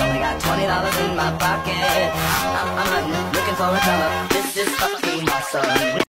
only got twenty dollars in my pocket. I'm, I'm looking for a cover. This is fucking.